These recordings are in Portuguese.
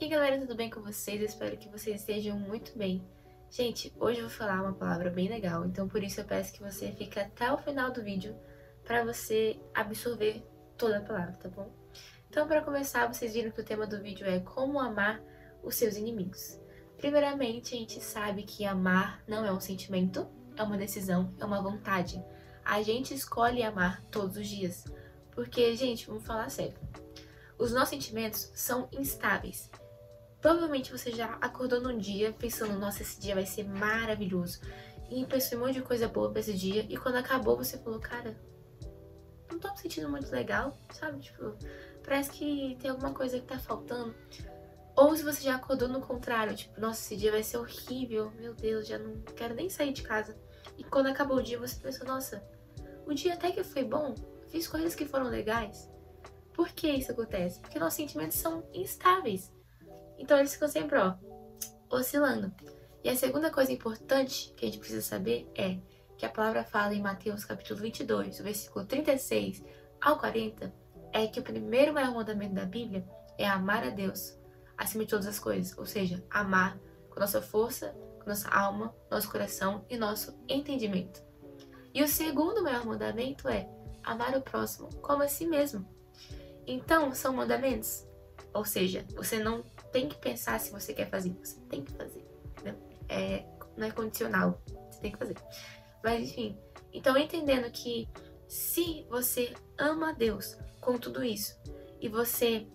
E galera, tudo bem com vocês? Eu espero que vocês estejam muito bem. Gente, hoje eu vou falar uma palavra bem legal, então por isso eu peço que você fique até o final do vídeo para você absorver toda a palavra, tá bom? Então, para começar, vocês viram que o tema do vídeo é como amar os seus inimigos. Primeiramente, a gente sabe que amar não é um sentimento, é uma decisão, é uma vontade. A gente escolhe amar todos os dias. Porque, gente, vamos falar sério. Os nossos sentimentos são instáveis. Provavelmente você já acordou num dia pensando, nossa, esse dia vai ser maravilhoso. E pensou um monte de coisa boa pra esse dia. E quando acabou, você falou, cara, não tô me sentindo muito legal, sabe? Tipo, parece que tem alguma coisa que tá faltando. Ou se você já acordou no contrário, tipo, nossa, esse dia vai ser horrível, meu Deus, já não quero nem sair de casa. E quando acabou o dia, você pensou, nossa, o dia até que foi bom, fiz coisas que foram legais. Por que isso acontece? Porque nossos sentimentos são instáveis. Então eles ficam sempre, ó, oscilando. E a segunda coisa importante que a gente precisa saber é que a palavra fala em Mateus capítulo 22, versículo 36 ao 40, é que o primeiro maior mandamento da Bíblia é amar a Deus acima de todas as coisas, ou seja, amar com nossa força, com nossa alma, nosso coração e nosso entendimento. E o segundo maior mandamento é amar o próximo como a si mesmo. Então, são mandamentos. Ou seja, você não tem que pensar se você quer fazer, você tem que fazer. Entendeu? É, não é condicional, você tem que fazer. Mas enfim, então entendendo que se você ama Deus com tudo isso e você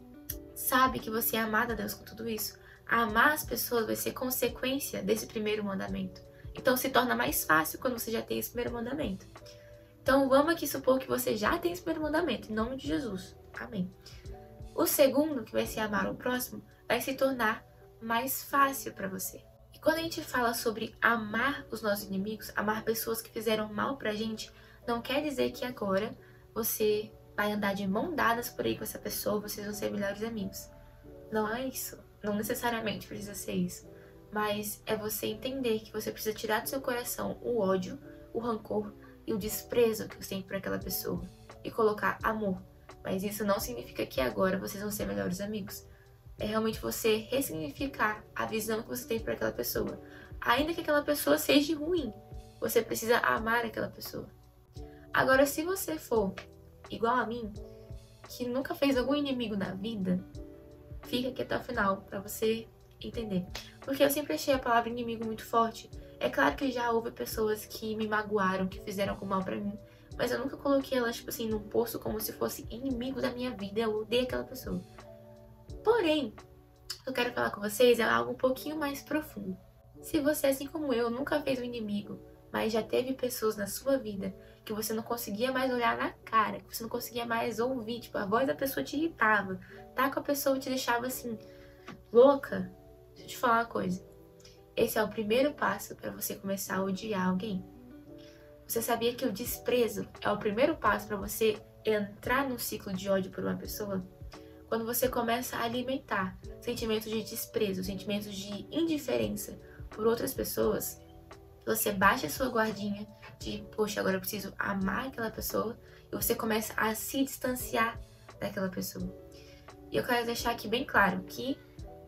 sabe que você é amado a Deus com tudo isso, amar as pessoas vai ser consequência desse primeiro mandamento. Então se torna mais fácil quando você já tem esse primeiro mandamento. Então vamos aqui supor que você já tem esse primeiro mandamento, em nome de Jesus. Amém. O segundo, que vai ser amar o próximo, vai se tornar mais fácil para você. E quando a gente fala sobre amar os nossos inimigos, amar pessoas que fizeram mal pra gente, não quer dizer que agora você vai andar de mão dadas por aí com essa pessoa, vocês vão ser melhores amigos. Não é isso. Não necessariamente precisa ser isso. Mas é você entender que você precisa tirar do seu coração o ódio, o rancor e o desprezo que você tem por aquela pessoa e colocar amor mas isso não significa que agora vocês vão ser melhores amigos. É realmente você ressignificar a visão que você tem para aquela pessoa. Ainda que aquela pessoa seja ruim, você precisa amar aquela pessoa. Agora, se você for igual a mim, que nunca fez algum inimigo na vida, fica aqui até o final para você entender. Porque eu sempre achei a palavra inimigo muito forte. É claro que já houve pessoas que me magoaram, que fizeram algo mal para mim, mas eu nunca coloquei ela, tipo assim, num poço como se fosse inimigo da minha vida. Eu odeio aquela pessoa. Porém, o que eu quero falar com vocês é algo um pouquinho mais profundo. Se você, assim como eu, nunca fez um inimigo, mas já teve pessoas na sua vida que você não conseguia mais olhar na cara, que você não conseguia mais ouvir, tipo, a voz da pessoa te irritava, tá com a pessoa te deixava assim, louca. Deixa eu te falar uma coisa. Esse é o primeiro passo para você começar a odiar alguém. Você sabia que o desprezo é o primeiro passo para você entrar num ciclo de ódio por uma pessoa? Quando você começa a alimentar sentimentos de desprezo, sentimentos de indiferença por outras pessoas, você baixa a sua guardinha de, poxa, agora eu preciso amar aquela pessoa, e você começa a se distanciar daquela pessoa. E eu quero deixar aqui bem claro que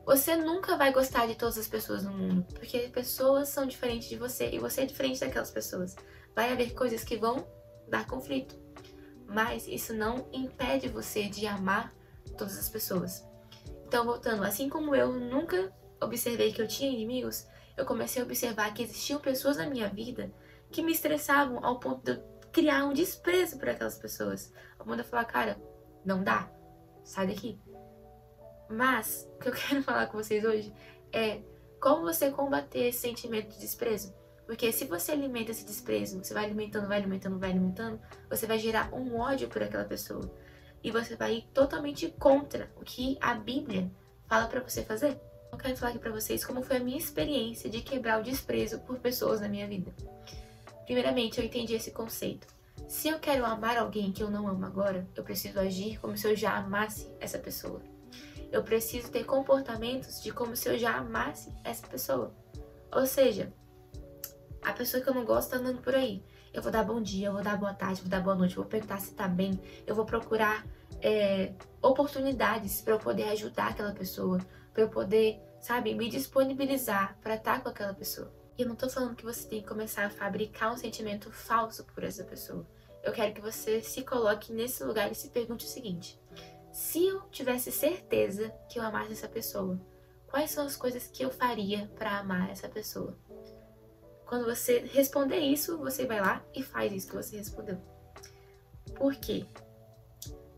você nunca vai gostar de todas as pessoas no mundo, porque pessoas são diferentes de você e você é diferente daquelas pessoas. Vai haver coisas que vão dar conflito, mas isso não impede você de amar todas as pessoas. Então, voltando, assim como eu nunca observei que eu tinha inimigos, eu comecei a observar que existiam pessoas na minha vida que me estressavam ao ponto de eu criar um desprezo por aquelas pessoas. Ao ponto de eu falar, cara, não dá, sai daqui. Mas, o que eu quero falar com vocês hoje é como você combater esse sentimento de desprezo. Porque se você alimenta esse desprezo, você vai alimentando, vai alimentando, vai alimentando, você vai gerar um ódio por aquela pessoa. E você vai ir totalmente contra o que a Bíblia fala para você fazer. Eu quero falar aqui para vocês como foi a minha experiência de quebrar o desprezo por pessoas na minha vida. Primeiramente, eu entendi esse conceito. Se eu quero amar alguém que eu não amo agora, eu preciso agir como se eu já amasse essa pessoa. Eu preciso ter comportamentos de como se eu já amasse essa pessoa. Ou seja, a pessoa que eu não gosto tá andando por aí. Eu vou dar bom dia, eu vou dar boa tarde, vou dar boa noite, vou perguntar se tá bem. Eu vou procurar é, oportunidades para eu poder ajudar aquela pessoa, para eu poder, sabe, me disponibilizar para estar com aquela pessoa. E eu não tô falando que você tem que começar a fabricar um sentimento falso por essa pessoa. Eu quero que você se coloque nesse lugar e se pergunte o seguinte: se eu tivesse certeza que eu amasse essa pessoa, quais são as coisas que eu faria para amar essa pessoa? Quando você responder isso, você vai lá e faz isso que você respondeu. Por quê?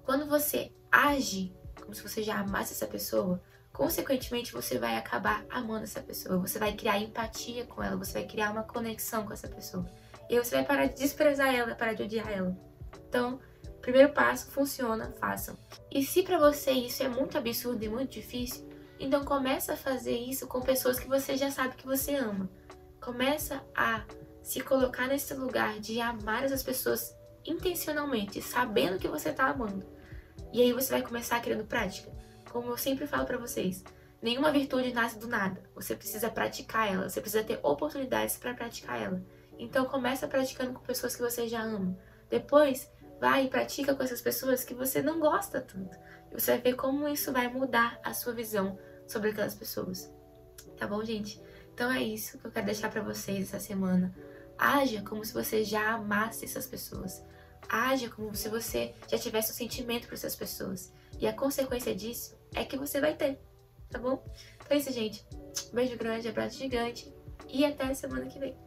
Quando você age como se você já amasse essa pessoa, consequentemente você vai acabar amando essa pessoa, você vai criar empatia com ela, você vai criar uma conexão com essa pessoa. E você vai parar de desprezar ela, parar de odiar ela. Então, primeiro passo, funciona, façam. E se para você isso é muito absurdo e muito difícil, então começa a fazer isso com pessoas que você já sabe que você ama. Começa a se colocar nesse lugar de amar essas pessoas intencionalmente, sabendo que você tá amando. E aí você vai começar criando prática. Como eu sempre falo para vocês, nenhuma virtude nasce do nada. Você precisa praticar ela, você precisa ter oportunidades para praticar ela. Então começa praticando com pessoas que você já ama. Depois, vai e pratica com essas pessoas que você não gosta tanto. E você vai ver como isso vai mudar a sua visão sobre aquelas pessoas. Tá bom, gente? Então é isso que eu quero deixar para vocês essa semana. Haja como se você já amasse essas pessoas. Haja como se você já tivesse um sentimento por essas pessoas. E a consequência disso é que você vai ter, tá bom? Então é isso, gente. Beijo grande, abraço gigante e até semana que vem.